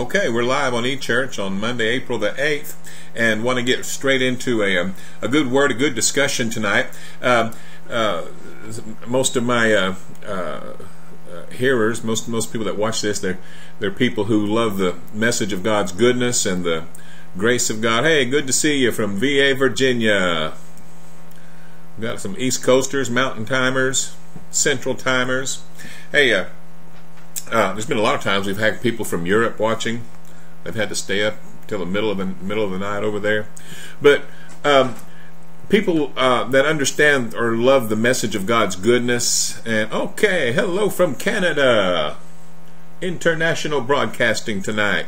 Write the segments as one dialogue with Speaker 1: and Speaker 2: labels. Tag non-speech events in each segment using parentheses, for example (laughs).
Speaker 1: Okay, we're live on eChurch on Monday, April the 8th, and want to get straight into a, um, a good word, a good discussion tonight. Um, uh, most of my uh, uh, uh, hearers, most most people that watch this, they're, they're people who love the message of God's goodness and the grace of God. Hey, good to see you from VA, Virginia. We've got some East Coasters, Mountain Timers, Central Timers. Hey, uh, there's been a lot of times we've had people from Europe watching. They've had to stay up till the middle of the middle of the night over there. But um, people uh, that understand or love the message of God's goodness and okay, hello from Canada, international broadcasting tonight,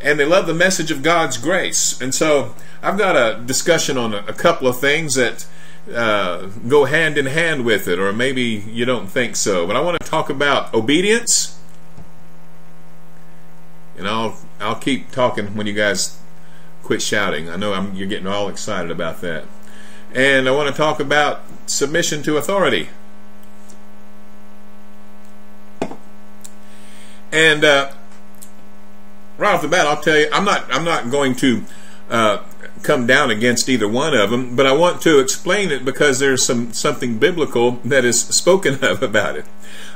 Speaker 1: and they love the message of God's grace. And so I've got a discussion on a, a couple of things that uh, go hand in hand with it, or maybe you don't think so. But I want to talk about obedience, and I'll I'll keep talking when you guys quit shouting. I know I'm, you're getting all excited about that. And I want to talk about submission to authority. And uh, right off the bat, I'll tell you, I'm not I'm not going to uh, come down against either one of them, but I want to explain it because there's some something biblical that is spoken (laughs) of about it.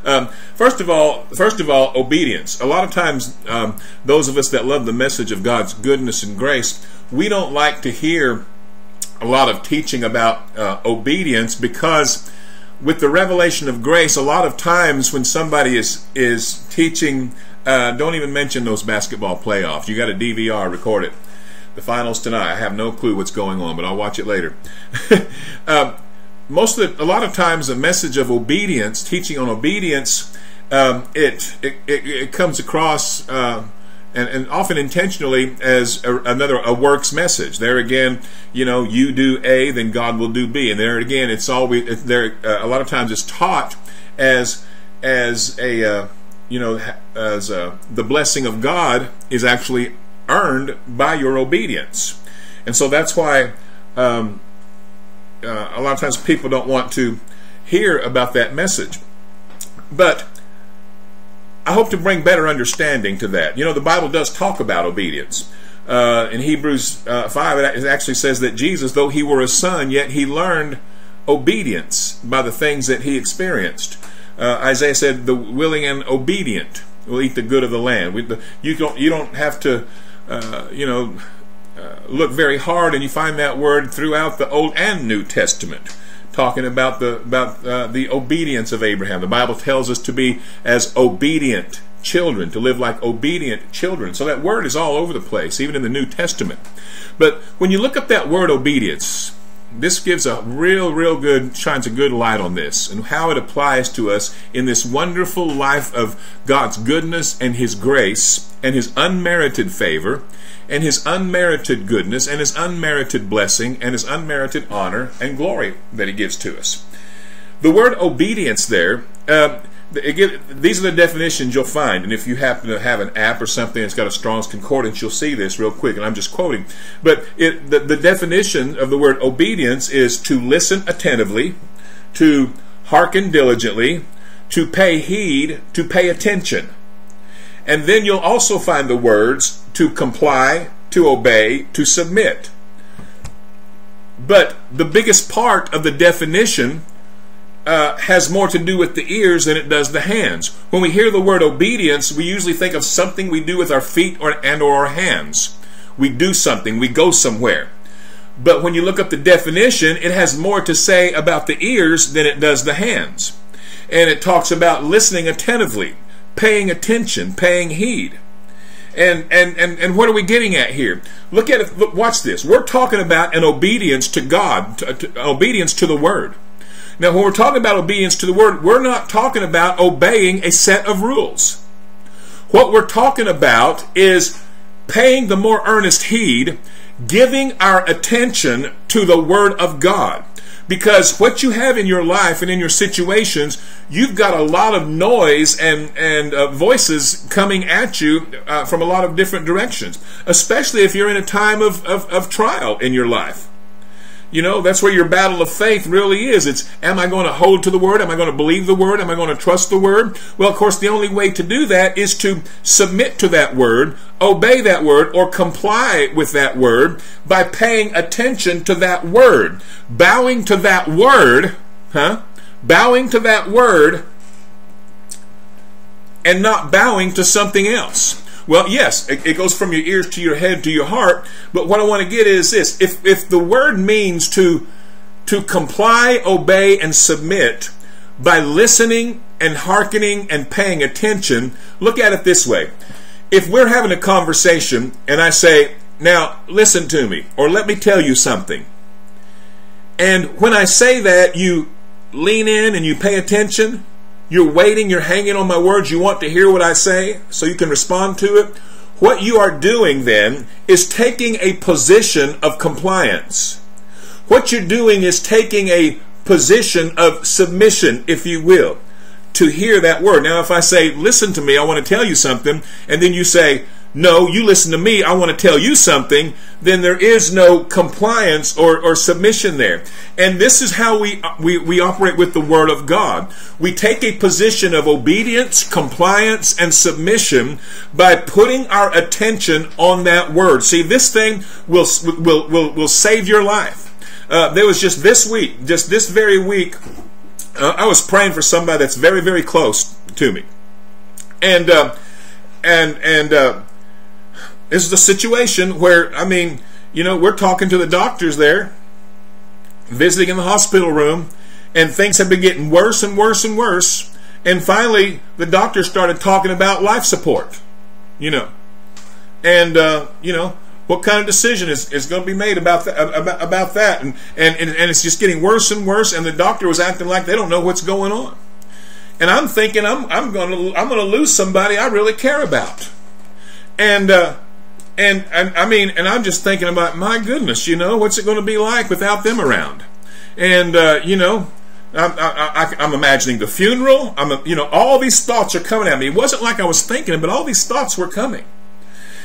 Speaker 1: Um, first of all, first of all, obedience. A lot of times, um, those of us that love the message of God's goodness and grace, we don't like to hear a lot of teaching about uh, obedience because with the revelation of grace, a lot of times when somebody is is teaching, uh, don't even mention those basketball playoffs. You got a DVR, record it the finals tonight. I have no clue what's going on, but I'll watch it later. (laughs) um, most of the, a lot of times, the message of obedience, teaching on obedience, um, it, it, it, it comes across. Uh, and, and, often intentionally as a, another a works message. There again, you know, you do A, then God will do B, and there again, it's always there. Uh, a lot of times, it's taught as as a uh, you know as a, the blessing of God is actually earned by your obedience. And so that's why um, uh, a lot of times people don't want to hear about that message. But I hope to bring better understanding to that. You know, the Bible does talk about obedience. Uh, in Hebrews uh, 5, it actually says that Jesus, though he were a son, yet he learned obedience by the things that he experienced. Uh, Isaiah said, "The willing and obedient will eat the good of the land." We, the, you don't you don't have to uh, you know, uh, look very hard, and you find that word throughout the Old and New Testament, talking about the about uh, the obedience of Abraham. The Bible tells us to be as obedient children, to live like obedient children. So that word is all over the place, even in the New Testament. But when you look up that word obedience, this gives a real, real good, shines a good light on this and how it applies to us in this wonderful life of God's goodness and His grace and His unmerited favor and His unmerited goodness and His unmerited blessing and His unmerited honor and glory that He gives to us. The word obedience there, uh, these are the definitions you'll find, and if you happen to have an app or something that's got a Strong's Concordance, you'll see this real quick, and I'm just quoting. But it, the, the definition of the word obedience is to listen attentively, to hearken diligently, to pay heed, to pay attention. And then you'll also find the words to comply, to obey, to submit. But the biggest part of the definition uh, has more to do with the ears than it does the hands. When we hear the word obedience, we usually think of something we do with our feet or, and or our hands. We do something, we go somewhere. But when you look up the definition, it has more to say about the ears than it does the hands. And it talks about listening attentively, paying attention, paying heed. And, and, and, and what are we getting at here? Look at it, look, watch this. We're talking about an obedience to God, to, to, obedience to the Word. Now, when we're talking about obedience to the word, we're not talking about obeying a set of rules. What we're talking about is paying the more earnest heed, giving our attention to the Word of God. Because what you have in your life and in your situations, you've got a lot of noise and, and uh, voices coming at you uh, from a lot of different directions, especially if you're in a time of, of, of trial in your life. You know, that's where your battle of faith really is. It's, am I going to hold to the word? Am I going to believe the word? Am I going to trust the word? Well, of course, the only way to do that is to submit to that word, obey that word, or comply with that word by paying attention to that word. Bowing to that word, huh? Bowing to that word and not bowing to something else. Well, yes, it, it, goes from your ears to your head to your heart. But what I want to get is this: if if the word means to to comply, obey, and submit by listening and hearkening and paying attention, look at it this way: if we're having a conversation and I say, "Now listen to me," or "Let me tell you something," and when I say that, you lean in and you pay attention you're waiting, you're hanging on my words, you want to hear what I say so you can respond to it. What you are doing then is taking a position of compliance. What you're doing is taking a position of submission, if you will, to hear that word. Now, if I say, listen to me, I want to tell you something, and then you say, no, you listen to me, I want to tell you something, then there is no compliance or, or submission there. And this is how we, we, we operate with the Word of God. We take a position of obedience, compliance, and submission by putting our attention on that Word. See, this thing will, will, will, will save your life. Uh, there was just this week, just this very week, uh, I was praying for somebody that's very, very close to me. And, uh, and, and, uh, is the situation where, I mean, you know, we're talking to the doctors there, visiting in the hospital room, and things have been getting worse and worse and worse. And finally, the doctor started talking about life support, you know. And, uh, you know, what kind of decision is, is going to be made about, that, about, about that? And, and, and it's just getting worse and worse, and the doctor was acting like they don't know what's going on. And I'm thinking I'm, I'm going to I'm to lose somebody I really care about. And, uh, and, and I mean, and I'm just thinking about, my goodness, you know, what's it going to be like without them around? And, uh, you know, I'm, I, am imagining the funeral. I'm, you know, all these thoughts are coming at me. It wasn't like I was thinking, but all these thoughts were coming.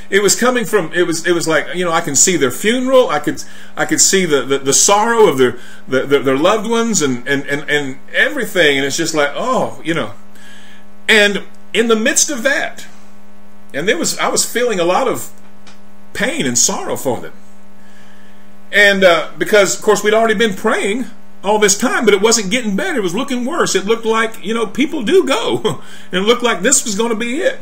Speaker 1: It was coming from. It was. It was like you know. I can see their funeral. I could. I could see the, the, the sorrow of their, the, their loved ones and, and and and everything. And it's just like oh, you know. And in the midst of that, and there was. I was feeling a lot of pain and sorrow for them. And uh, because, of course, we'd already been praying all this time, but it wasn't getting better. It was looking worse. It looked like, you know, people do go. and (laughs) it looked like this was going to be it.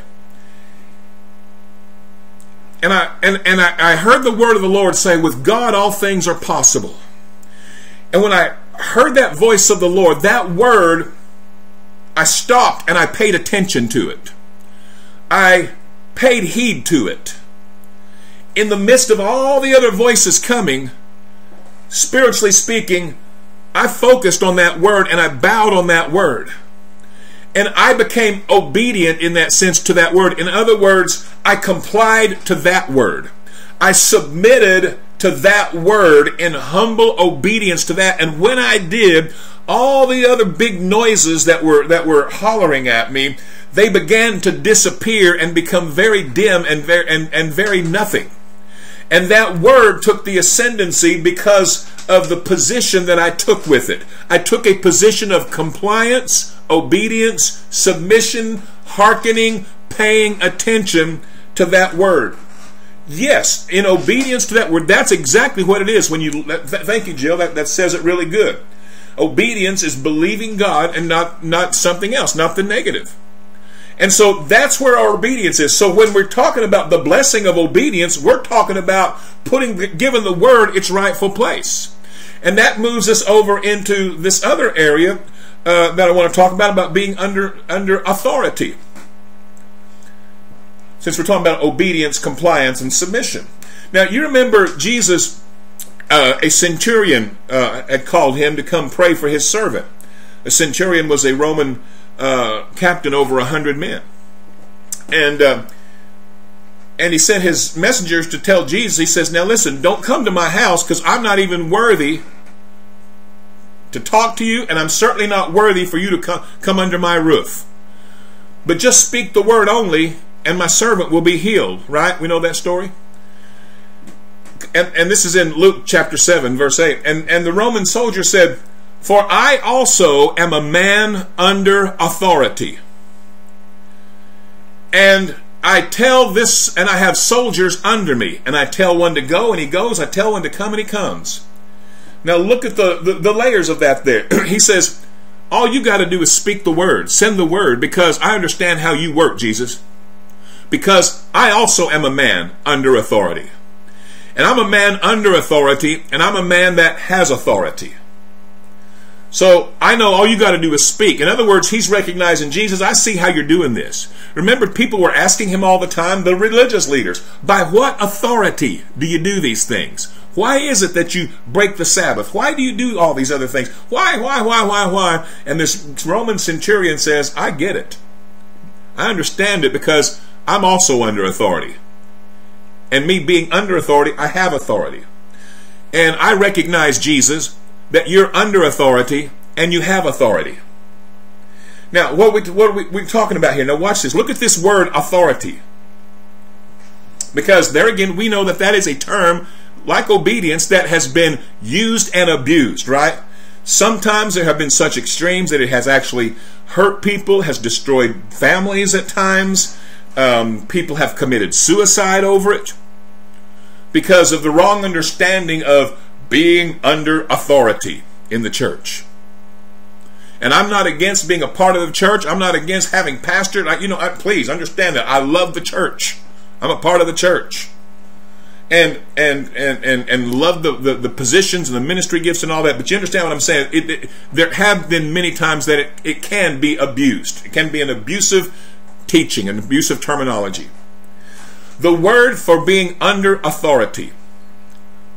Speaker 1: And I and, and I, I heard the word of the Lord say, with God all things are possible. And when I heard that voice of the Lord, that word, I stopped and I paid attention to it. I paid heed to it in the midst of all the other voices coming, spiritually speaking, I focused on that word and I bowed on that word. And I became obedient in that sense to that word. In other words, I complied to that word. I submitted to that word in humble obedience to that. And when I did, all the other big noises that were that were hollering at me, they began to disappear and become very dim and very and, and very nothing. And that word took the ascendancy because of the position that I took with it. I took a position of compliance, obedience, submission, hearkening, paying attention to that word. Yes, in obedience to that word, that's exactly what it is. When you thank you, Jill, that, that says it really good. Obedience is believing God and not not something else, not the negative. And so that's where our obedience is. So when we're talking about the blessing of obedience, we're talking about putting giving the word its rightful place. And that moves us over into this other area uh, that I want to talk about about being under under authority. Since we're talking about obedience, compliance, and submission. Now you remember Jesus, uh, a centurion uh, had called him to come pray for his servant. A centurion was a Roman uh, captain over a hundred men, and uh, and he sent his messengers to tell Jesus. He says, "Now listen, don't come to my house because I'm not even worthy to talk to you, and I'm certainly not worthy for you to come come under my roof. But just speak the word only, and my servant will be healed." Right? We know that story. and, and this is in Luke chapter 7, verse 8. And, and the Roman soldier said, For I also am a man under authority. And I tell this, and I have soldiers under me. And I tell one to go, and he goes. I tell one to come, and he comes. Now look at the, the, the layers of that there. (clears throat) he says, All you got to do is speak the word, send the word, because I understand how you work, Jesus. Because I also am a man under authority. And I'm a man under authority, and I'm a man that has authority. So I know all you got to do is speak. In other words, he's recognizing Jesus, I see how you're doing this. Remember, people were asking him all the time, the religious leaders, by what authority do you do these things? Why is it that you break the Sabbath? Why do you do all these other things? Why, why, why, why, why? And this Roman centurion says, I get it. I understand it because I'm also under authority. And me being under authority, I have authority. And I recognize, Jesus, that you're under authority and you have authority. Now, what, we, what we, we're talking about here? Now, watch this. Look at this word authority. Because there again, we know that that is a term like obedience that has been used and abused, right? Sometimes there have been such extremes that it has actually hurt people, has destroyed families at times. Um, people have committed suicide over it because of the wrong understanding of being under authority in the church. And I'm not against being a part of the church. I'm not against having pastored. I, you know, I, please understand that I love the church. I'm a part of the church. And and and and, and love the, the, the positions and the ministry gifts and all that. But you understand what I'm saying? It, it, there have been many times that it, it can be abused. It can be an abusive teaching, an abusive terminology. The word for being under authority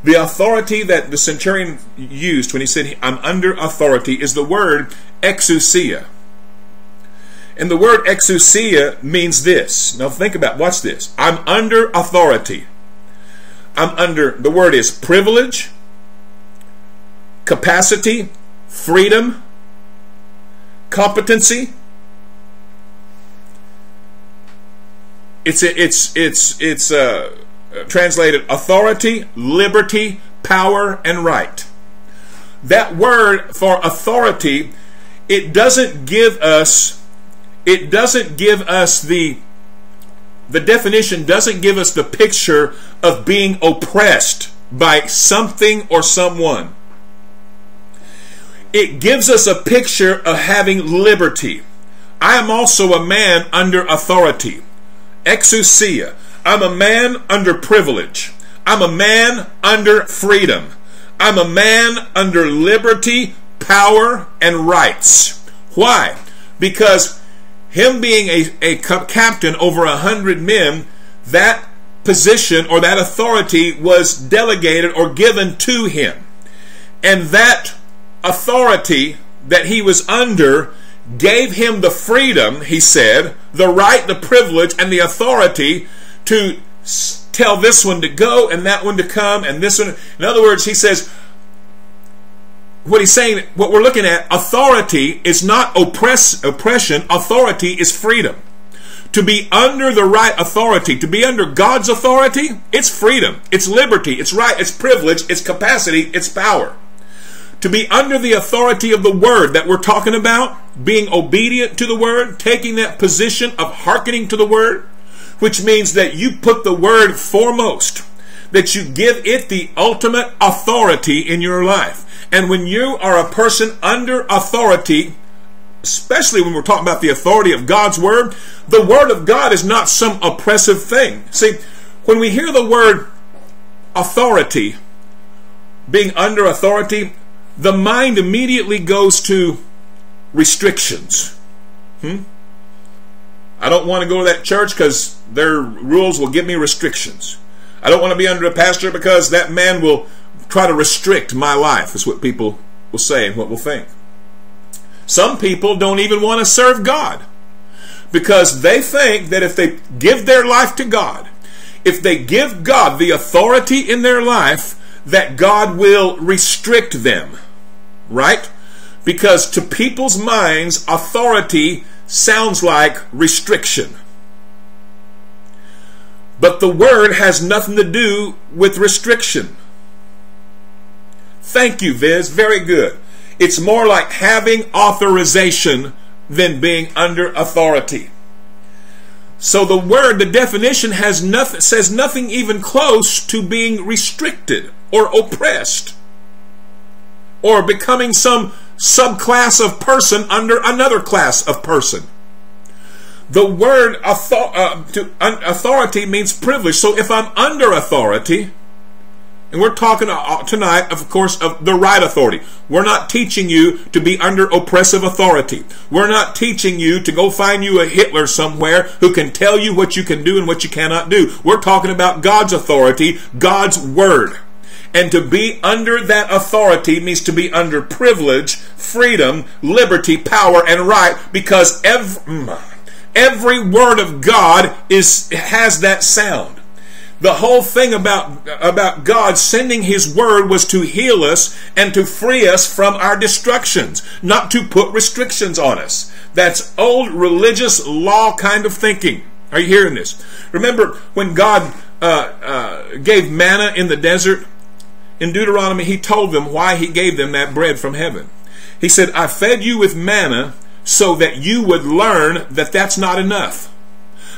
Speaker 1: the authority that the centurion used when he said, I'm under authority, is the word exousia. And the word exousia means this. Now think about, watch this. I'm under authority. I'm under, the word is privilege, capacity, freedom, competency. It's, it's, it's, it's, uh, translated authority, liberty, power, and right. That word for authority, it doesn't give us, it doesn't give us the, the definition doesn't give us the picture of being oppressed by something or someone. It gives us a picture of having liberty. I am also a man under authority. Exousia. I'm a man under privilege. I'm a man under freedom. I'm a man under liberty, power, and rights. Why? Because him being a, a captain over a hundred men, that position or that authority was delegated or given to him. And that authority that he was under gave him the freedom, he said, the right, the privilege, and the authority to tell this one to go and that one to come and this one. In other words, he says, what he's saying, what we're looking at, authority is not oppress, oppression, authority is freedom. To be under the right authority, to be under God's authority, it's freedom, it's liberty, it's right, it's privilege, it's capacity, it's power. To be under the authority of the word that we're talking about, being obedient to the word, taking that position of hearkening to the word, which means that you put the word foremost, that you give it the ultimate authority in your life. And when you are a person under authority, especially when we're talking about the authority of God's word, the word of God is not some oppressive thing. See, when we hear the word authority, being under authority, the mind immediately goes to restrictions. Hmm? I don't want to go to that church because their rules will give me restrictions. I don't want to be under a pastor because that man will try to restrict my life, is what people will say and what will think. Some people don't even want to serve God because they think that if they give their life to God, if they give God the authority in their life, that God will restrict them. Right? Because to people's minds, authority sounds like restriction. But the word has nothing to do with restriction. Thank you, Viz. Very good. It's more like having authorization than being under authority. So the word, the definition has nothing says nothing even close to being restricted or oppressed or becoming some subclass of person under another class of person. The word uh, authority means privilege. So if I'm under authority, and we're talking uh, tonight, of course, of the right authority. We're not teaching you to be under oppressive authority. We're not teaching you to go find you a Hitler somewhere who can tell you what you can do and what you cannot do. We're talking about God's authority, God's word. And to be under that authority means to be under privilege, freedom, liberty, power, and right because every, mm, every word of God is has that sound. The whole thing about, about God sending His Word was to heal us and to free us from our destructions, not to put restrictions on us. That's old religious law kind of thinking. Are you hearing this? Remember when God uh, uh, gave manna in the desert? In Deuteronomy, he told them why he gave them that bread from heaven. He said, I fed you with manna so that you would learn that that's not enough.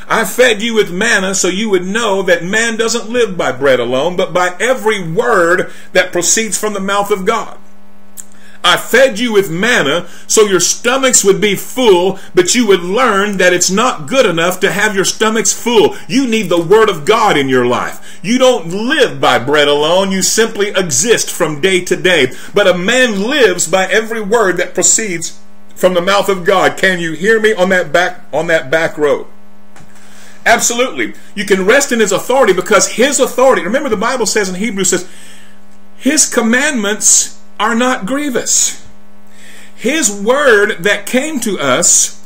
Speaker 1: I fed you with manna so you would know that man doesn't live by bread alone, but by every word that proceeds from the mouth of God. I fed you with manna so your stomachs would be full, but you would learn that it's not good enough to have your stomachs full. You need the Word of God in your life. You don't live by bread alone, you simply exist from day to day. But a man lives by every word that proceeds from the mouth of God. Can you hear me on that back on that back row? Absolutely. You can rest in his authority because his authority, remember the Bible says in Hebrews says, his commandments are not grievous. His word that came to us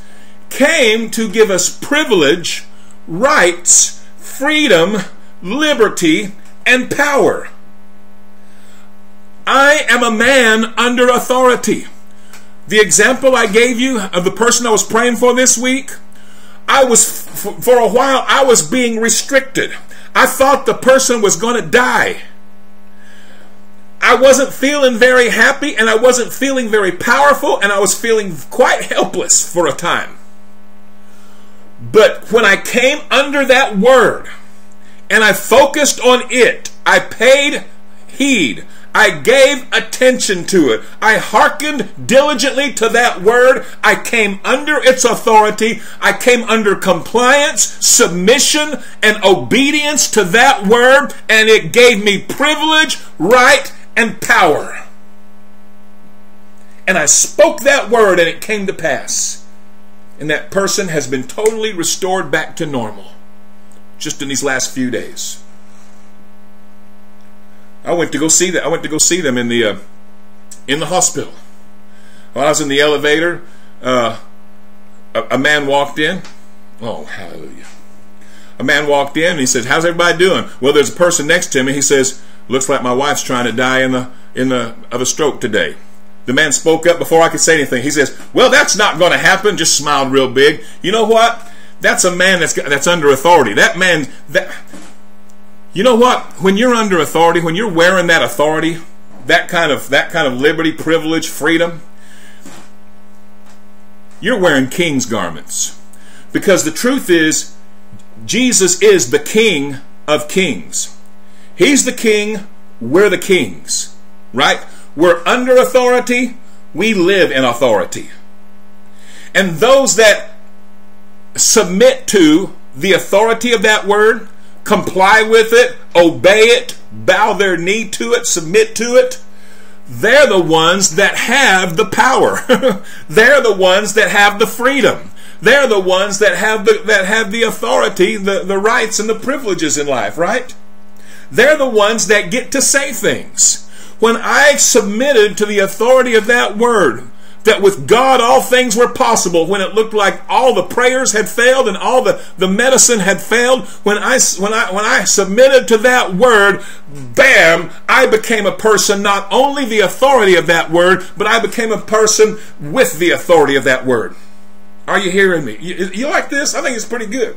Speaker 1: came to give us privilege, rights, freedom, liberty, and power. I am a man under authority. The example I gave you of the person I was praying for this week, I was, for a while, I was being restricted. I thought the person was going to die. I wasn't feeling very happy and I wasn't feeling very powerful and I was feeling quite helpless for a time. But when I came under that word and I focused on it, I paid heed. I gave attention to it. I hearkened diligently to that word. I came under its authority. I came under compliance, submission, and obedience to that word, and it gave me privilege, right, and power. And I spoke that word and it came to pass. And that person has been totally restored back to normal just in these last few days. I went to go see that. I went to go see them in the uh, in the hospital. While I was in the elevator, uh, a, a man walked in. Oh, hallelujah! A man walked in and he says, "How's everybody doing?" Well, there's a person next to him and he says, Looks like my wife's trying to die in the in the of a stroke today. The man spoke up before I could say anything. He says, "Well, that's not going to happen." Just smiled real big. You know what? That's a man that's that's under authority. That man that You know what? When you're under authority, when you're wearing that authority, that kind of that kind of liberty, privilege, freedom, you're wearing king's garments. Because the truth is Jesus is the king of kings. He's the king, we're the kings, right? We're under authority, we live in authority. And those that submit to the authority of that word, comply with it, obey it, bow their knee to it, submit to it, they're the ones that have the power. (laughs) they're the ones that have the freedom. They're the ones that have the that have the authority, the, the rights and the privileges in life, right? They're the ones that get to say things. When I submitted to the authority of that word, that with God all things were possible when it looked like all the prayers had failed and all the, the medicine had failed when I when I when I submitted to that word bam I became a person not only the authority of that word but I became a person with the authority of that word. Are you hearing me? You, you like this? I think it's pretty good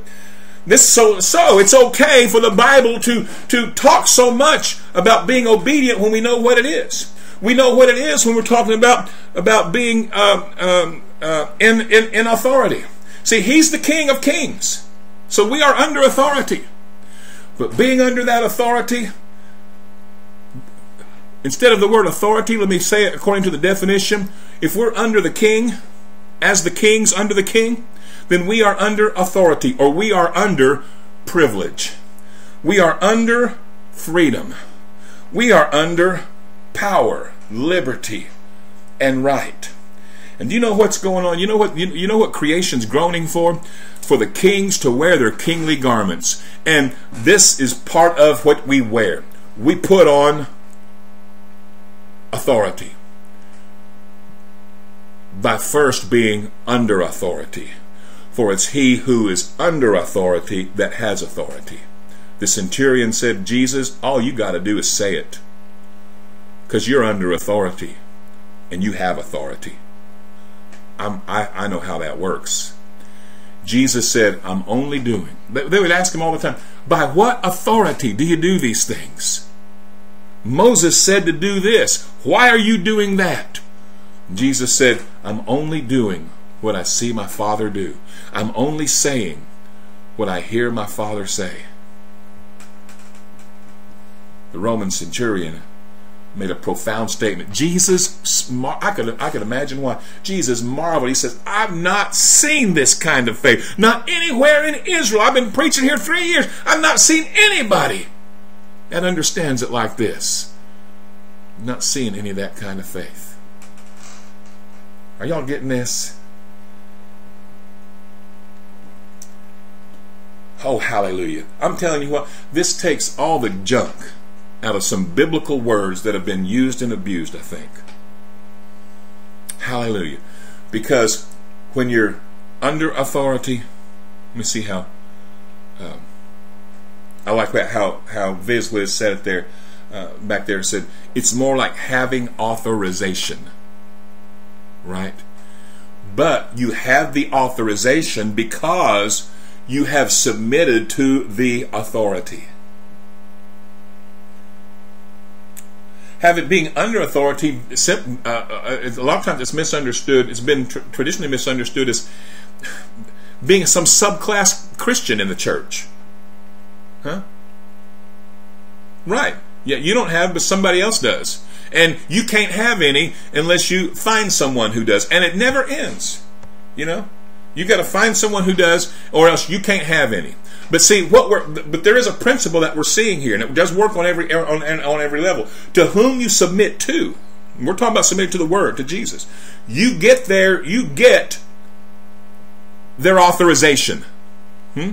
Speaker 1: This so so it's okay for the Bible to to talk so much about being obedient when we know what it is. We know what it is when we're talking about about being uh, um, uh, in, in in authority. See, He's the King of Kings, so we are under authority. But being under that authority, instead of the word authority, let me say it according to the definition. If we're under the King, as the kings under the King, then we are under authority or we are under privilege. We are under freedom. We are under power, liberty, and right. And you know what's going on? You know what you, you know what creation's groaning for? For the kings to wear their kingly garments. And this is part of what we wear. We put on authority by first being under authority. For it's he who is under authority that has authority. The centurion said, Jesus, all you got to do is say it. Because you're under authority and you have authority. I'm, I, I know how that works. Jesus said, I'm only doing. They would ask him all the time, by what authority do you do these things? Moses said to do this. Why are you doing that? Jesus said, I'm only doing what I see my Father do. I'm only saying what I hear my Father say. The Roman centurion made a profound statement. Jesus, I could, I could imagine why. Jesus marveled. He says, I've not seen this kind of faith. Not anywhere in Israel. I've been preaching here three years. I've not seen anybody that understands it like this. Not seeing any of that kind of faith. Are y'all getting this? Oh, hallelujah. I'm telling you what, this takes all the junk out of some biblical words that have been used and abused, I think. Hallelujah. Because when you're under authority, let me see how. Um, I like that how how Viz Liz said it there, uh, back there. Said it's more like having authorization, right? But you have the authorization because you have submitted to the authority. have it being under authority, uh, uh, a lot of times it's misunderstood. It's been tr- traditionally misunderstood as being some subclass Christian in the church. Huh? Right. Yeah, you don't have, but somebody else does. And you can't have any unless you find someone who does. And it never ends. You know? You got to find someone who does, or else you can't have any. But see, what we're but there is a principle that we're seeing here, and it does work on every on, on every level. To whom you submit to, we're talking about submitting to the Word, to Jesus. You get there, you get their authorization. Hmm?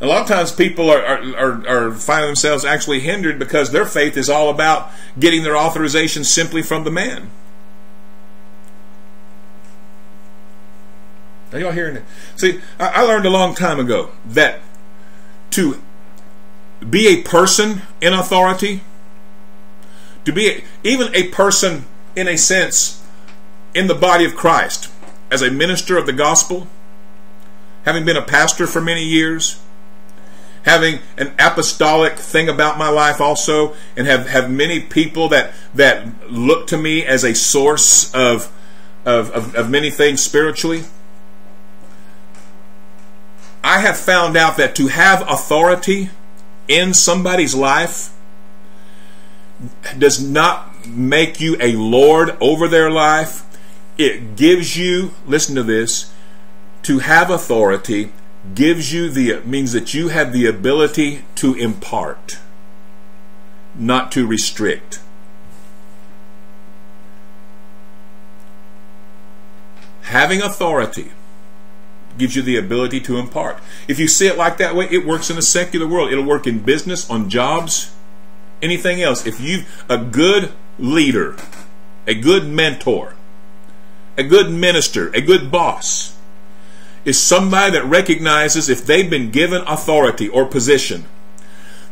Speaker 1: A lot of times people are, are, are, are finding themselves actually hindered because their faith is all about getting their authorization simply from the man. Are y'all hearing it? See, I, learned a long time ago that to be a person in authority, to be a, even a person in a sense in the body of Christ, as a minister of the gospel, having been a pastor for many years, having an apostolic thing about my life also, and have, have many people that that look to me as a source of of, of, of many things spiritually I have found out that to have authority in somebody's life does not make you a lord over their life. It gives you, listen to this, to have authority gives you the means that you have the ability to impart, not to restrict. Having authority gives you the ability to impart. If you see it like that way, it works in the secular world. It'll work in business, on jobs, anything else. If you a good leader, a good mentor, a good minister, a good boss is somebody that recognizes if they've been given authority or position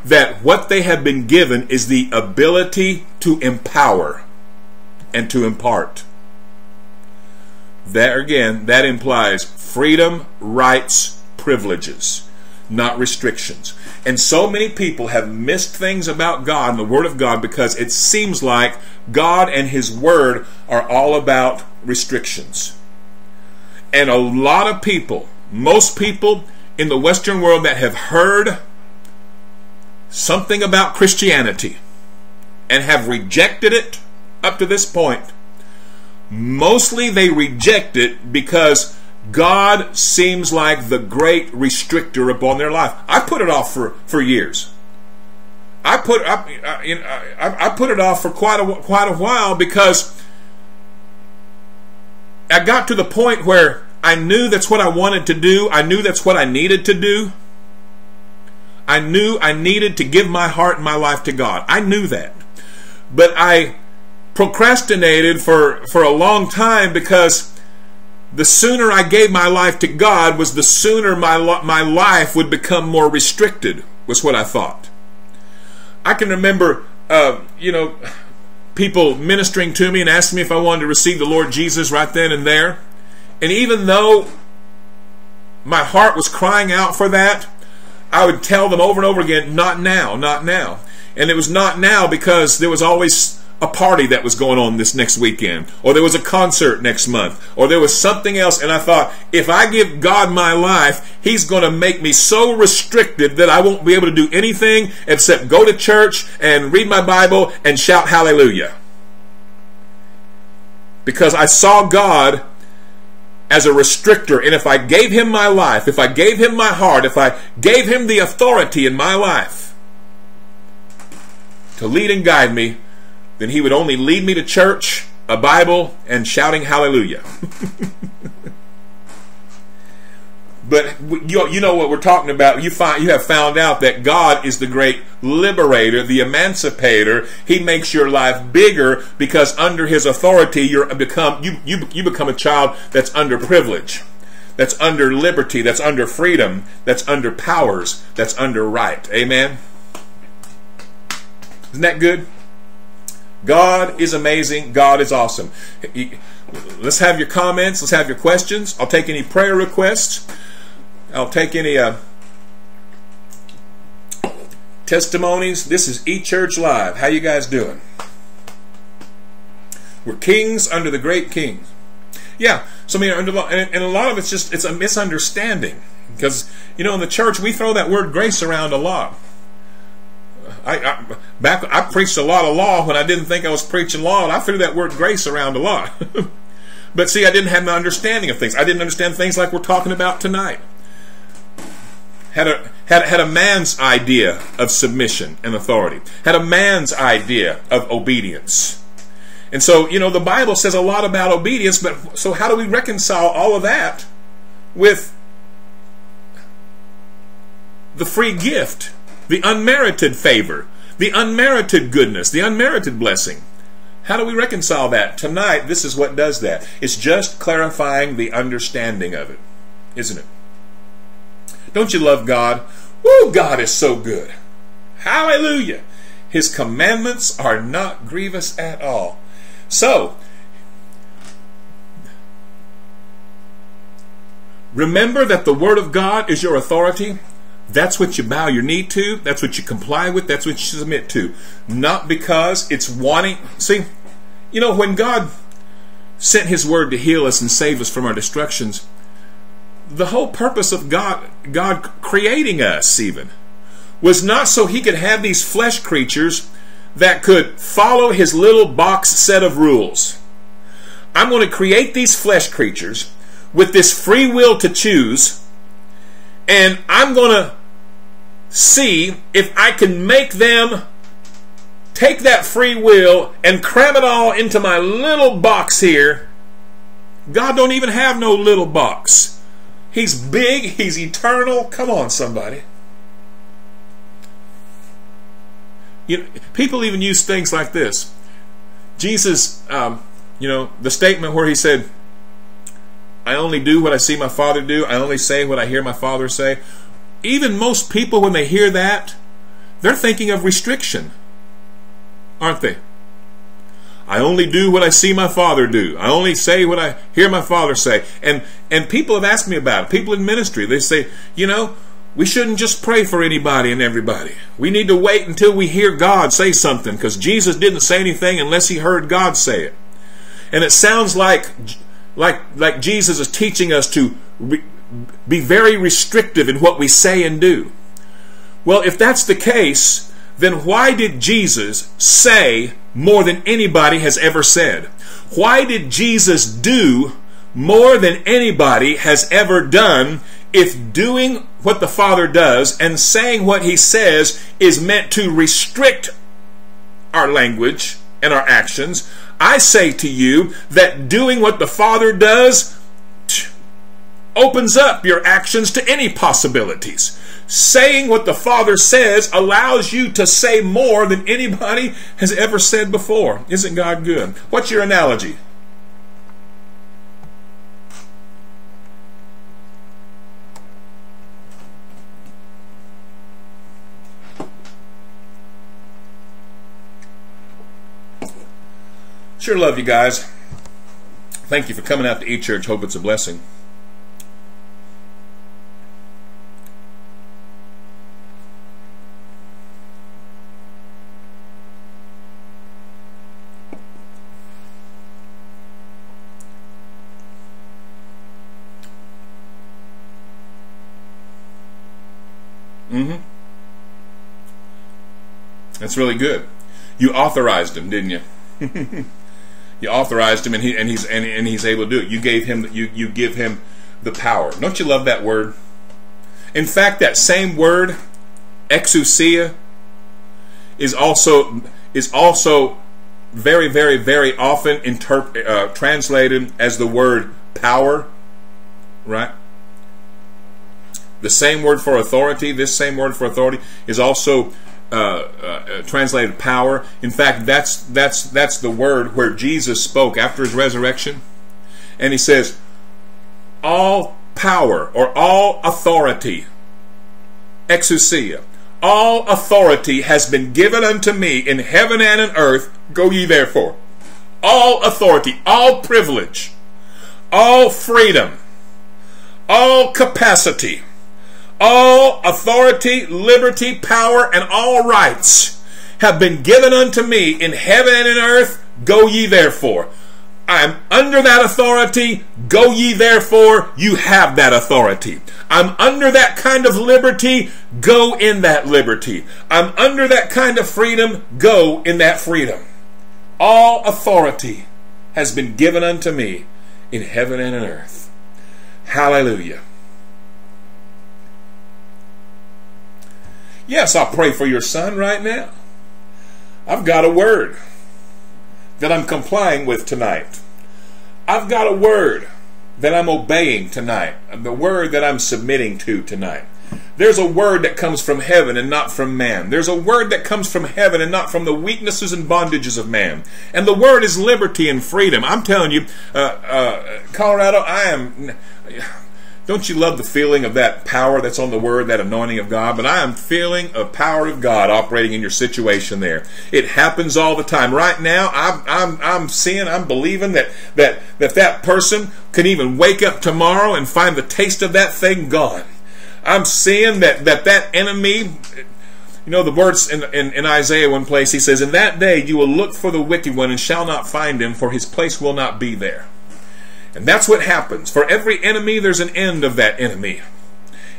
Speaker 1: that what they have been given is the ability to empower and to impart. There again, that implies freedom, rights, privileges. not restrictions. And so many people have missed things about God and the Word of God because it seems like God and His Word are all about restrictions. And a lot of people, most people in the Western world that have heard something about Christianity and have rejected it up to this point, mostly they reject it because God seems like the great restrictor upon their life. I put it off for, for years. I put I, I, I put it off for quite a quite a while because I got to the point where I knew that's what I wanted to do. I knew that's what I needed to do. I knew I needed to give my heart and my life to God. I knew that. But I procrastinated for, for a long time because the sooner I gave my life to God was the sooner my, my life would become more restricted, was what I thought. I can remember, uh, you know, people ministering to me and asking me if I wanted to receive the Lord Jesus right then and there. And even though my heart was crying out for that, I would tell them over and over again, not now, not now. And it was not now because there was always a party that was going on this next weekend, or there was a concert next month, or there was something else. And I thought, if I give God my life, He's going to make me so restricted that I won't be able to do anything except go to church and read my Bible and shout hallelujah. Because I saw God as a restrictor. And if I gave Him my life, if I gave Him my heart, if I gave Him the authority in my life to lead and guide me, then he would only lead me to church, a Bible, and shouting hallelujah. (laughs) but you, you know what we're talking about. You find you have found out that God is the great liberator, the emancipator. He makes your life bigger because under His authority, you become you you you become a child that's under privilege, that's under liberty, that's under freedom, that's under powers, that's under right. Amen. Isn't that good? God is amazing. God is awesome. Let's have your comments. Let's have your questions. I'll take any prayer requests. I'll take any uh, testimonies. This is E Church Live. How you guys doing? We're kings under the great king. Yeah. So I mean, and a lot of it's just it's a misunderstanding because you know in the church we throw that word grace around a lot. I, I, back I preached a lot of law when I didn't think I was preaching law, and I threw that word grace around a lot. (laughs) but see, I didn't have an understanding of things. I didn't understand things like we're talking about tonight. Had a had had a man's idea of submission and authority. Had a man's idea of obedience. And so, you know, the Bible says a lot about obedience, but so how do we reconcile all of that with the free gift the unmerited favor, the unmerited goodness, the unmerited blessing. How do we reconcile that? Tonight, this is what does that. It's just clarifying the understanding of it, isn't it? Don't you love God? Woo, God is so good. Hallelujah. His commandments are not grievous at all. So, remember that the Word of God is your authority. That's what you bow your knee to. That's what you comply with. That's what you submit to. Not because it's wanting. See, you know, when God sent His word to heal us and save us from our destructions, the whole purpose of God, God creating us, even, was not so He could have these flesh creatures that could follow His little box set of rules. I'm going to create these flesh creatures with this free will to choose and I'm going to see if I can make them take that free will and cram it all into my little box here. God don't even have no little box. He's big, he's eternal. Come on, somebody. You know, people even use things like this. Jesus, um, you know, the statement where he said, I only do what I see my father do. I only say what I hear my father say. Even most people, when they hear that, they're thinking of restriction, aren't they? I only do what I see my father do. I only say what I hear my father say. And and people have asked me about it. People in ministry, they say, you know, we shouldn't just pray for anybody and everybody. We need to wait until we hear God say something because Jesus didn't say anything unless he heard God say it. And it sounds like like like Jesus is teaching us to re, be very restrictive in what we say and do. Well, if that's the case, then why did Jesus say more than anybody has ever said? Why did Jesus do more than anybody has ever done if doing what the Father does and saying what He says is meant to restrict our language and our actions, I say to you that doing what the Father does opens up your actions to any possibilities. Saying what the Father says allows you to say more than anybody has ever said before. Isn't God good? What's your analogy? Sure love you guys. Thank you for coming out to E Church. Hope it's a blessing. Mm-hmm. That's really good. You authorized him, didn't you? (laughs) you authorized him, and he and he's and, and he's able to do it. You gave him you you give him the power. Don't you love that word? In fact, that same word, exousia, is also is also very very very often interp- uh, translated as the word power, right? The same word for authority, this same word for authority, is also uh, uh, translated power. In fact, that's that's that's the word where Jesus spoke after his resurrection, and he says, "All power or all authority, exousia, all authority has been given unto me in heaven and in earth. Go ye therefore." All authority, all privilege, all freedom, all capacity all authority, liberty, power, and all rights have been given unto me in heaven and in earth. Go ye therefore. I'm under that authority. Go ye therefore. You have that authority. I'm under that kind of liberty. Go in that liberty. I'm under that kind of freedom. Go in that freedom. All authority has been given unto me in heaven and in earth. Hallelujah. Yes, I'll pray for your son right now. I've got a word that I'm complying with tonight. I've got a word that I'm obeying tonight, the word that I'm submitting to tonight. There's a word that comes from heaven and not from man. There's a word that comes from heaven and not from the weaknesses and bondages of man. And the word is liberty and freedom. I'm telling you, uh, uh, Colorado, I am. Don't you love the feeling of that power that's on the word, that anointing of God? But I am feeling a power of God operating in your situation there. It happens all the time. Right now, I'm, I'm, I'm seeing, I'm believing that, that, that that person can even wake up tomorrow and find the taste of that thing gone. I'm seeing that, that, that enemy, you know, the words in, in, in, Isaiah, one place, he says, In that day you will look for the wicked one and shall not find him, for his place will not be there. And that's what happens. For every enemy, there's an end of that enemy.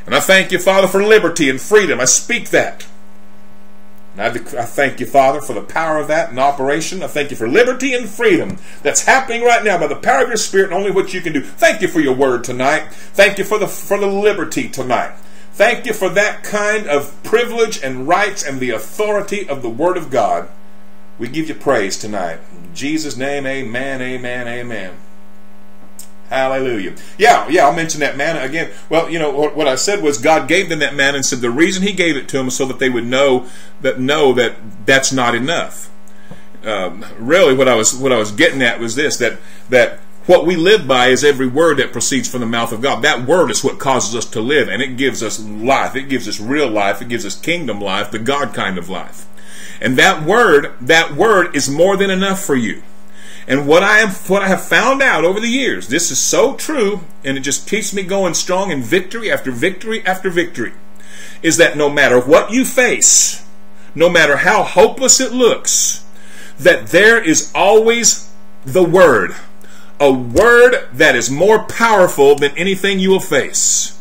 Speaker 1: And I thank you, Father, for liberty and freedom. I speak that. And I, I thank you, Father, for the power of that in operation. I thank you for liberty and freedom that's happening right now by the power of your Spirit and only what you can do. Thank you for your word tonight. Thank you for the, for the liberty tonight. Thank you for that kind of privilege and rights and the authority of the Word of God. We give you praise tonight. In Jesus' name, amen, amen, amen. Hallelujah. Yeah, yeah, I'll mention that manna again. Well, you know, what, I said was God gave them that manna and said the reason he gave it to them so that they would know that know that that's not enough. Um, really what I was what I was getting at was this that that what we live by is every word that proceeds from the mouth of God. That word is what causes us to live and it gives us life. It gives us real life. It gives us kingdom life, the God kind of life. And that word, that word is more than enough for you. And what I am, what I have found out over the years, this is so true, and it just keeps me going strong in victory after victory after victory. is that no matter what you face, no matter how hopeless it looks, that there is always the Word. A Word that is more powerful than anything you will face.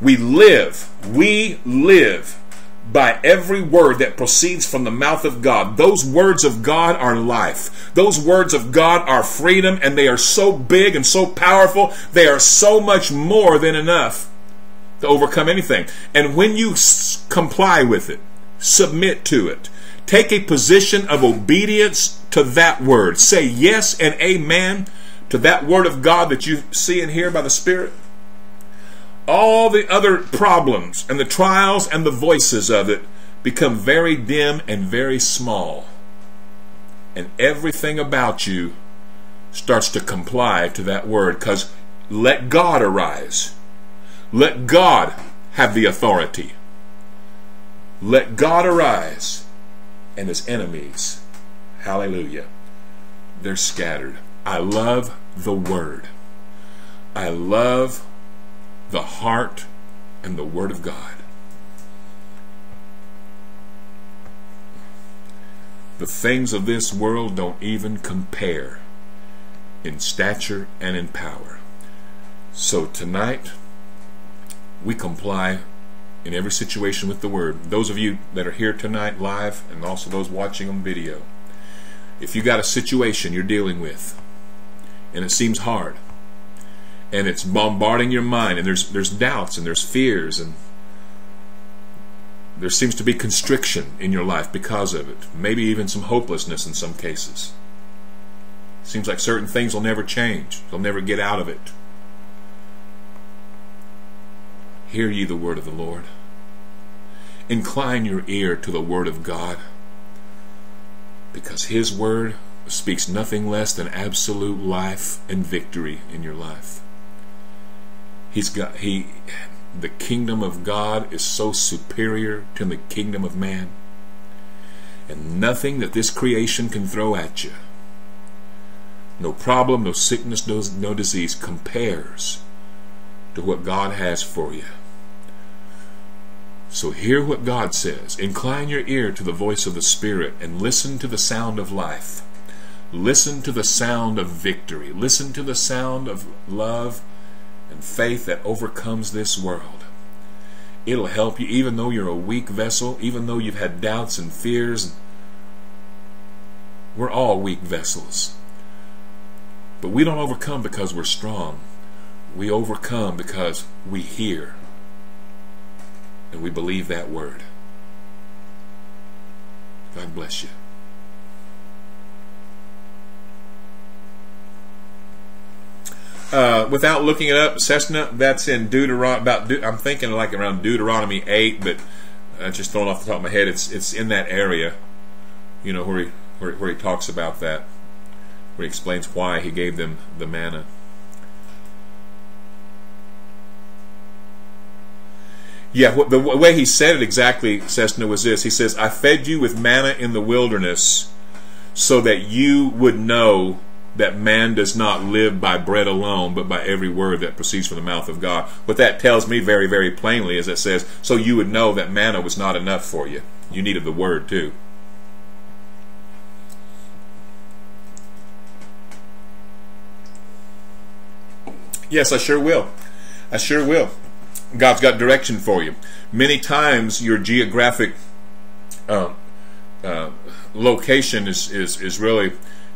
Speaker 1: We live, we live by every word that proceeds from the mouth of God. Those words of God are life. Those words of God are freedom, and they are so big and so powerful. They are so much more than enough to overcome anything. And when you comply with it, submit to it, take a position of obedience to that word, say yes and amen to that word of God that you see and hear by the Spirit all the other problems and the trials and the voices of it become very dim and very small. And everything about you starts to comply to that word because let God arise. Let God have the authority. Let God arise and his enemies, hallelujah, they're scattered. I love the word. I love the heart and the Word of God. The things of this world don't even compare in stature and in power. So tonight, we comply in every situation with the Word. Those of you that are here tonight live, and also those watching on video, if you got a situation you're dealing with, and it seems hard, and it's bombarding your mind and there's there's doubts and there's fears and there seems to be constriction in your life because of it. Maybe even some hopelessness in some cases. Seems like certain things will never change. They'll never get out of it. Hear ye the word of the lord. Incline your ear to the word of god because his word speaks nothing less than absolute life and victory in your life He's got he the kingdom of God is so superior to the kingdom of man. And nothing that this creation can throw at you, no problem, no sickness, no, no disease compares to what God has for you. So hear what God says. Incline your ear to the voice of the Spirit and listen to the sound of life. Listen to the sound of victory. Listen to the sound of love and faith that overcomes this world. It'll help you even though you're a weak vessel, even though you've had doubts and fears. We're all weak vessels. But we don't overcome because we're strong. We overcome because we hear and we believe that word. God bless you. Uh, without looking it up, Cessna, that's in Deuteronomy. About De- I'm thinking like around Deuteronomy eight, but uh, just throwing off the top of my head, it's it's in that area. You know where he where, where he talks about that, where he explains why he gave them the manna. Yeah, the way he said it exactly, Cessna, was this. He says, I fed you with manna in the wilderness so that you would know that man does not live by bread alone, but by every word that proceeds from the mouth of God. What that tells me very, very plainly is it says, so you would know that manna was not enough for you. You needed the word too. Yes, I sure will. I sure will. God's got direction for you. Many times your geographic uh, uh, location is, is, is really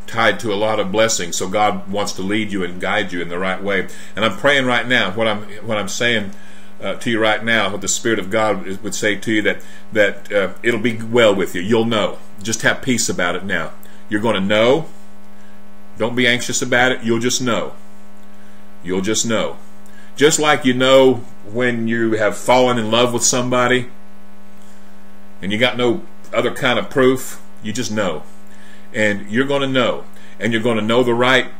Speaker 1: tied to a lot of blessings. So God wants to lead you and guide you in the right way. And I'm praying right now. What I'm what I'm saying uh, to you right now, what the Spirit of God would say to you that that uh, it'll be well with you. You'll know. Just have peace about it now. You're going to know. Don't be anxious about it. You'll just know. You'll just know. Just like you know when you have fallen in love with somebody and you got no other kind of proof, you just know and you're going to know, and you're going to know the right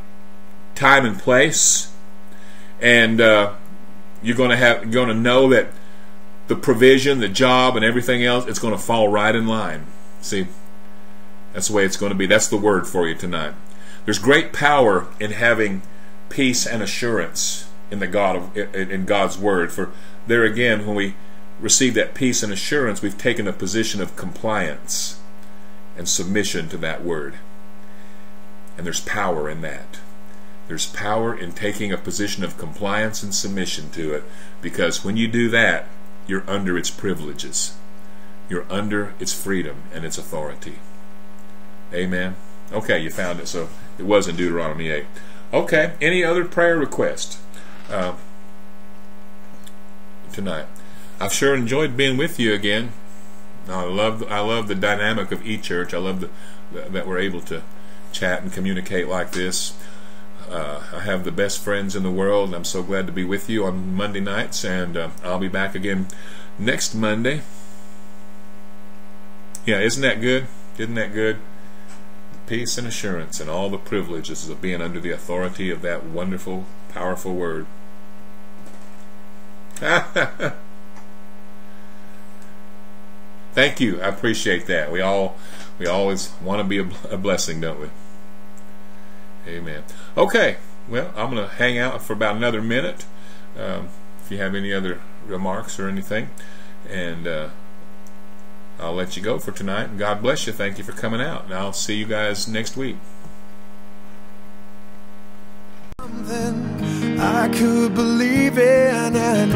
Speaker 1: time and place, and uh, you're going to have going to know that the provision, the job, and everything else, it's going to fall right in line. See, that's the way it's going to be. That's the word for you tonight. There's great power in having peace and assurance in the God of in God's word. For there again, when we receive that peace and assurance, we've taken a position of compliance and submission to that word. And there's power in that. There's power in taking a position of compliance and submission to it because when you do that, you're under its privileges. You're under its freedom and its authority. Amen. Okay, you found it. So it was in Deuteronomy 8. Okay, any other prayer request uh, tonight? I've sure enjoyed being with you again. I love I love the dynamic of e-church. I love the, that we're able to chat and communicate like this. Uh, I have the best friends in the world, I'm so glad to be with you on Monday nights. And uh, I'll be back again next Monday. Yeah, isn't that good? Isn't that good? Peace and assurance and all the privileges of being under the authority of that wonderful, powerful word. (laughs) Thank you. I appreciate that. We all we always want to be a, a blessing, don't we? Amen. Okay. Well, I'm going to hang out for about another minute. Um, if you have any other remarks or anything, and uh, I'll let you go for tonight. God bless you. Thank you for coming out. And I'll see you guys next week.
Speaker 2: I could believe in and